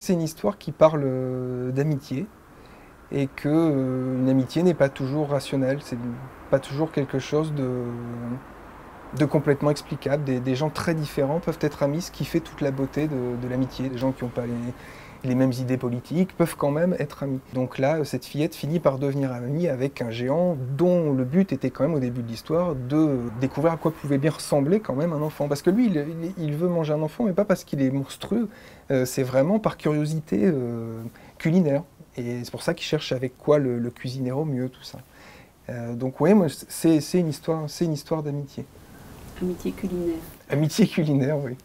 C'est une histoire qui parle euh, d'amitié et que euh, une amitié n'est pas toujours rationnelle, c'est pas toujours quelque chose de, de complètement explicable. Des, gens très différents peuvent être amis, ce qui fait toute la beauté de, l'amitié. Des gens qui n'ont pas les, mêmes idées politiques peuvent quand même être amis. Donc là, cette fillette finit par devenir amie avec un géant dont le but était quand même au début de l'histoire de découvrir à quoi pouvait bien ressembler quand même un enfant. Parce que lui, il, veut manger un enfant, mais pas parce qu'il est monstrueux, euh, c'est vraiment par curiosité euh, culinaire. Et c'est pour ça qu'il cherche avec quoi le, cuisiner au mieux, tout ça. Euh, donc oui, c'est une histoire, c'est une histoire d'amitié. Amitié culinaire. Amitié culinaire, oui.